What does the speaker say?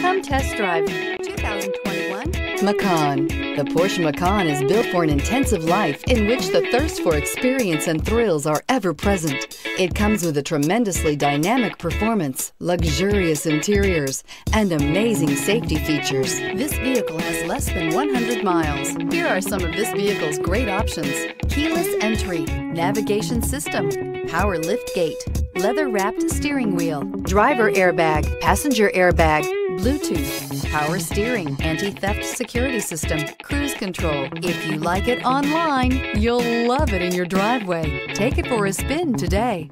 Come test drive 2021 Macan. The Porsche Macan is built for an intensive life in which the thirst for experience and thrills are ever present. It comes with a tremendously dynamic performance, luxurious interiors, and amazing safety features. This vehicle has less than 100 miles. Here are some of this vehicle's great options. Keyless entry, navigation system, power lift gate, leather wrapped steering wheel, driver airbag, passenger airbag, Bluetooth, power steering, anti-theft security system, cruise control. If you like it online, you'll love it in your driveway. Take it for a spin today.